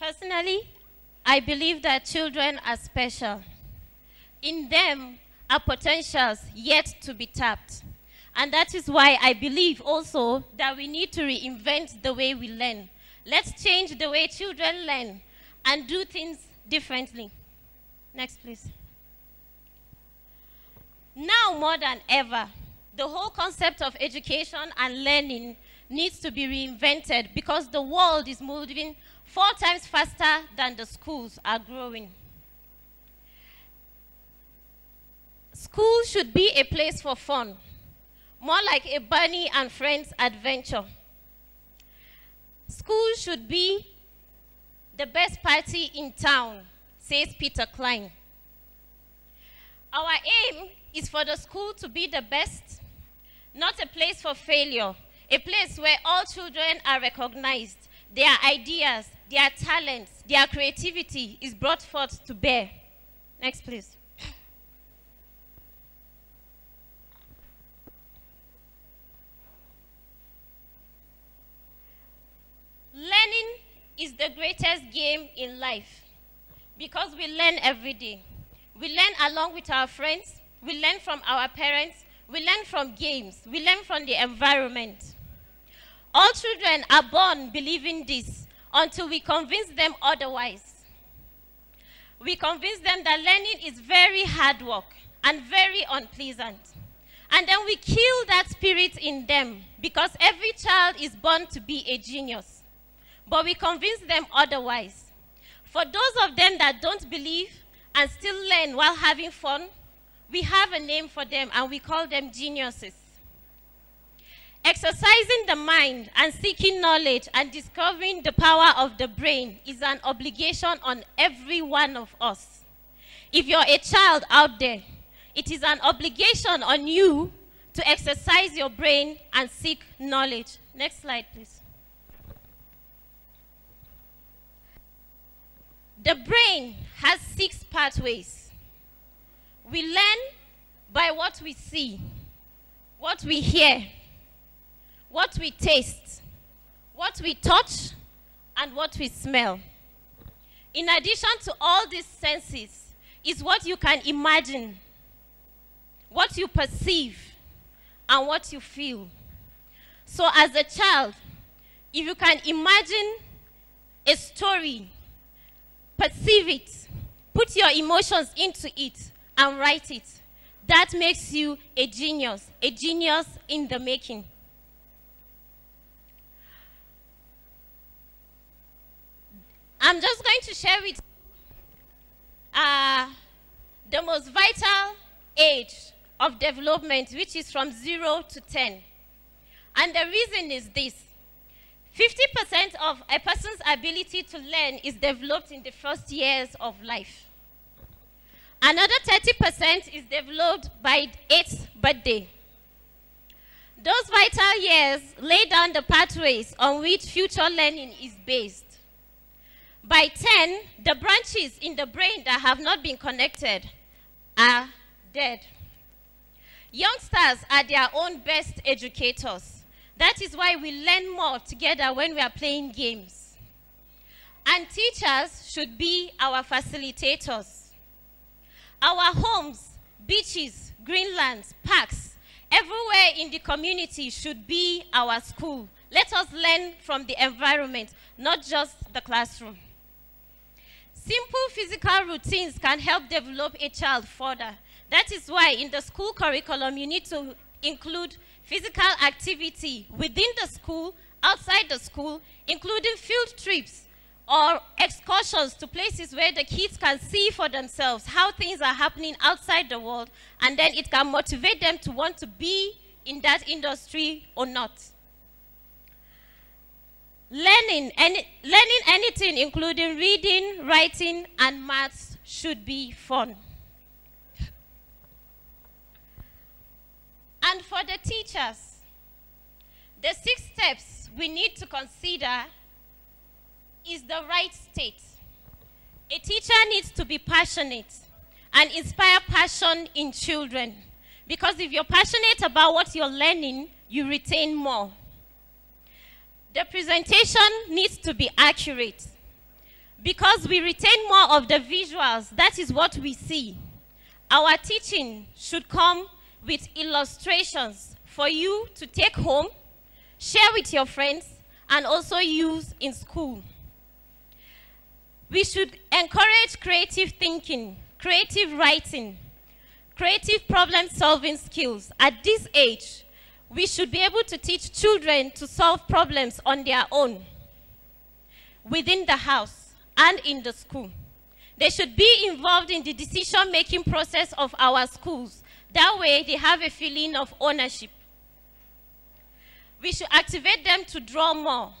Personally, I believe that children are special. In them are potentials yet to be tapped. And that is why I believe also that we need to reinvent the way we learn. Let's change the way children learn and do things differently. Next, please. Now more than ever, the whole concept of education and learning needs to be reinvented because the world is moving four times faster than the schools are growing. School should be a place for fun, more like a Bunny and Friends adventure. School should be the best party in town, says Peter Kline. Our aim is for the school to be the best, not a place for failure, a place where all children are recognized, their ideas, their talents, their creativity is brought forth to bear. Next, please. Learning is the greatest game in life because we learn every day. We learn along with our friends, we learn from our parents, we learn from games, we learn from the environment. All children are born believing this until we convince them otherwise. We convince them that learning is very hard work and very unpleasant. And then we kill that spirit in them because every child is born to be a genius. But we convince them otherwise. For those of them that don't believe and still learn while having fun, we have a name for them and we call them geniuses. Exercising the mind and seeking knowledge and discovering the power of the brain is an obligation on every one of us. If you're a child out there, it is an obligation on you to exercise your brain and seek knowledge. Next slide, please. The brain has six pathways. We learn by what we see, what we hear, what we taste, what we touch, and what we smell. In addition to all these senses, is what you can imagine, what you perceive, and what you feel. So, as a child, if you can imagine a story, perceive it, put your emotions into it, and write it, that makes you a genius, a genius in the making. I'm just going to share with uh, the most vital age of development, which is from 0 to 10. And the reason is this 50% of a person's ability to learn is developed in the first years of life. Another 30% is developed by eighth birthday. Those vital years lay down the pathways on which future learning is based. By 10, the branches in the brain that have not been connected are dead. Youngsters are their own best educators. That is why we learn more together when we are playing games. And teachers should be our facilitators. Our homes, beaches, greenlands, parks, everywhere in the community should be our school. Let us learn from the environment, not just the classroom. Simple physical routines can help develop a child further. That is why in the school curriculum you need to include physical activity within the school, outside the school, including field trips or excursions to places where the kids can see for themselves how things are happening outside the world, and then it can motivate them to want to be in that industry or not. Learning, any, learning anything, including reading, writing, and maths, should be fun. And for the teachers, the six steps we need to consider is the right state. A teacher needs to be passionate and inspire passion in children. Because if you're passionate about what you're learning, you retain more. The presentation needs to be accurate. Because we retain more of the visuals, that is what we see. Our teaching should come with illustrations for you to take home, share with your friends, and also use in school. We should encourage creative thinking, creative writing, creative problem solving skills. At this age, we should be able to teach children to solve problems on their own within the house and in the school. They should be involved in the decision making process of our schools. That way, they have a feeling of ownership. We should activate them to draw more,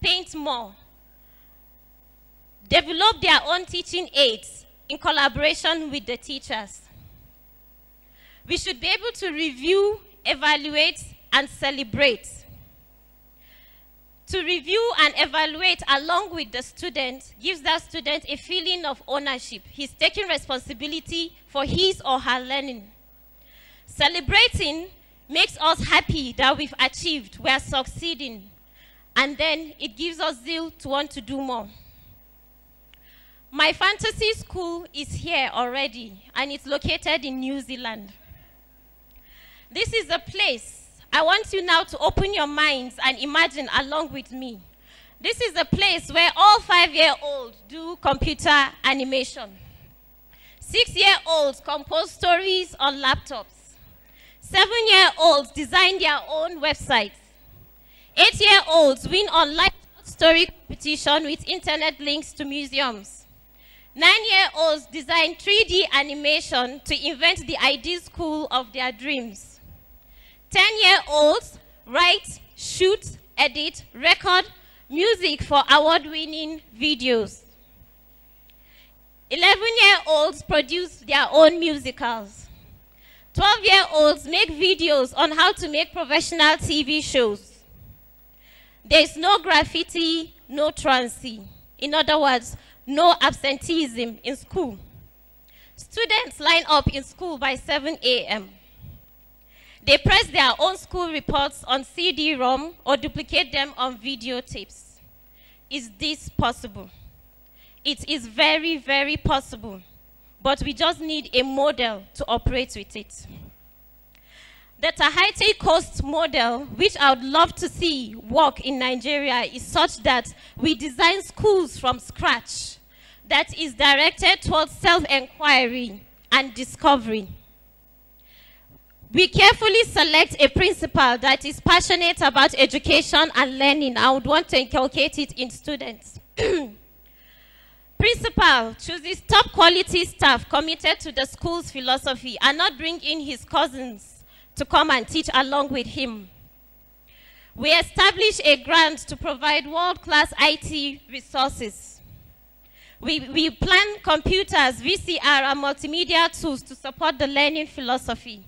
paint more, develop their own teaching aids in collaboration with the teachers. We should be able to review, evaluate, and celebrate. To review and evaluate along with the student gives that student a feeling of ownership. He's taking responsibility for his or her learning. Celebrating makes us happy that we've achieved, we are succeeding, and then it gives us zeal to want to do more. My fantasy school is here already, and it's located in New Zealand. This is a place I want you now to open your minds and imagine along with me. This is a place where all five year olds do computer animation. Six year olds compose stories on laptops. Seven year olds design their own websites. Eight year olds win online story competition with internet links to museums. Nine year olds design 3D animation to invent the ideal school of their dreams. Ten year olds write, shoot, edit, record music for award winning videos. 11 year olds produce their own musicals. 12 year olds make videos on how to make professional TV shows. There's no graffiti, no truancy. In other words, no absenteeism in school. Students line up in school by 7 a.m. They press their own school reports on CD-ROM or duplicate them on videotapes. Is this possible? It is very, very possible but we just need a model to operate with it. The Tahatai Coast model, which I would love to see work in Nigeria, is such that we design schools from scratch that is directed towards self-inquiry and discovery. We carefully select a principal that is passionate about education and learning. I would want to inculcate it in students. Principal chooses top quality staff committed to the school's philosophy and not bring in his cousins to come and teach along with him. We establish a grant to provide world-class IT resources. We, we plan computers, VCR, and multimedia tools to support the learning philosophy.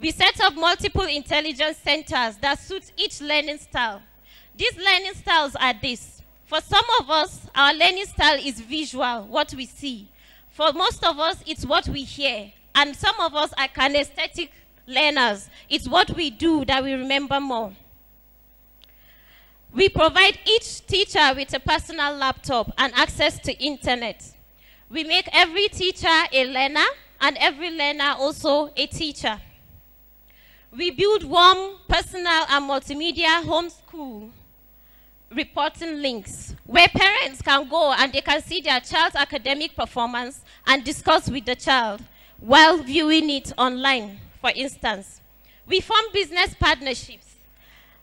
We set up multiple intelligence centers that suit each learning style. These learning styles are this. For some of us, our learning style is visual, what we see. For most of us, it's what we hear. And some of us are kinesthetic learners. It's what we do that we remember more. We provide each teacher with a personal laptop and access to internet. We make every teacher a learner and every learner also a teacher. We build warm, personal, and multimedia homeschool reporting links where parents can go and they can see their child's academic performance and discuss with the child while viewing it online, for instance. We form business partnerships.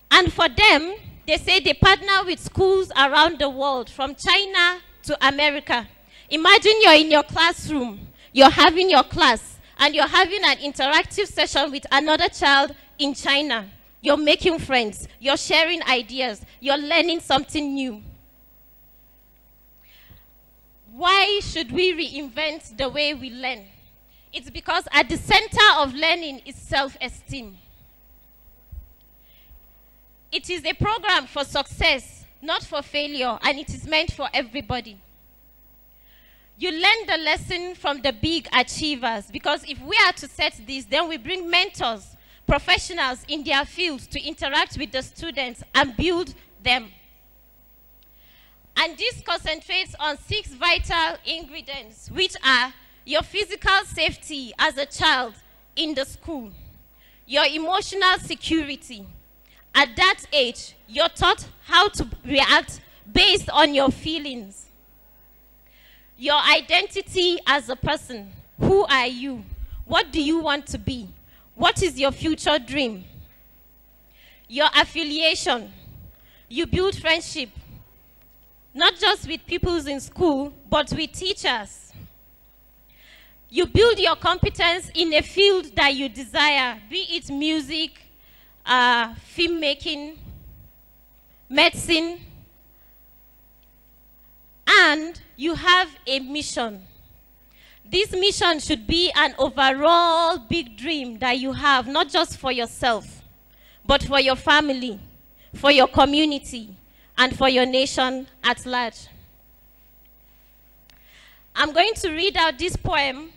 And for them, they say they partner with schools around the world, from China to America. Imagine you're in your classroom, you're having your class, and you're having an interactive session with another child in China. You're making friends. You're sharing ideas. You're learning something new. Why should we reinvent the way we learn? It's because at the center of learning is self-esteem. It is a program for success, not for failure, and it is meant for everybody. You learn the lesson from the big achievers because if we are to set this, then we bring mentors professionals in their fields to interact with the students and build them. And this concentrates on six vital ingredients, which are your physical safety as a child in the school, your emotional security. At that age, you're taught how to react based on your feelings. Your identity as a person. Who are you? What do you want to be? What is your future dream? Your affiliation. You build friendship, not just with pupils in school, but with teachers. You build your competence in a field that you desire, be it music, uh, filmmaking, medicine, and you have a mission. This mission should be an overall big dream that you have, not just for yourself, but for your family, for your community, and for your nation at large. I'm going to read out this poem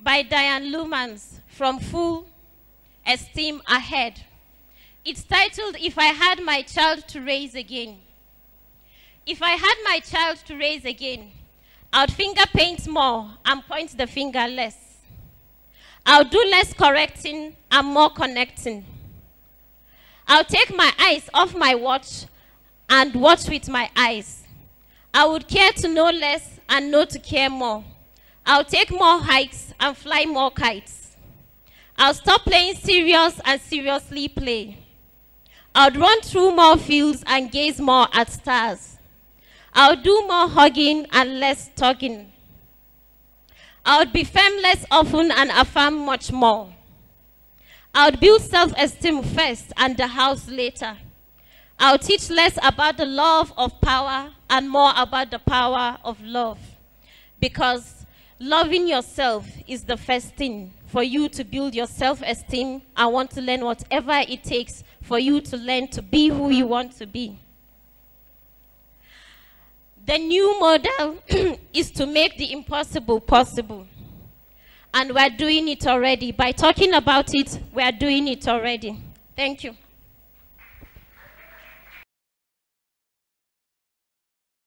by Diane Loomans from Full Esteem Ahead. It's titled, If I Had My Child to Raise Again. If I had my child to raise again, I would finger paint more and point the finger less. I'll do less correcting and more connecting. I'll take my eyes off my watch and watch with my eyes. I would care to know less and know to care more. I'll take more hikes and fly more kites. I'll stop playing serious and seriously play. I'll run through more fields and gaze more at stars. I'll do more hugging and less talking. I'll be firm less often and affirm much more. I'll build self-esteem first and the house later. I'll teach less about the love of power and more about the power of love. Because loving yourself is the first thing for you to build your self-esteem I want to learn whatever it takes for you to learn to be who you want to be. The new model is to make the impossible possible. And we're doing it already. By talking about it, we're doing it already. Thank you.